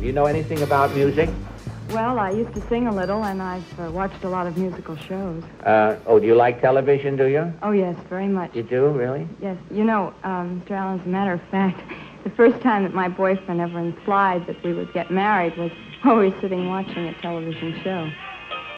Do you know anything about music? Well, I used to sing a little, and I've uh, watched a lot of musical shows. Uh, oh, do you like television, do you? Oh, yes, very much. You do, really? Yes. You know, um, Mr. Allen, as a matter of fact, the first time that my boyfriend ever implied that we would get married was while we were sitting watching a television show.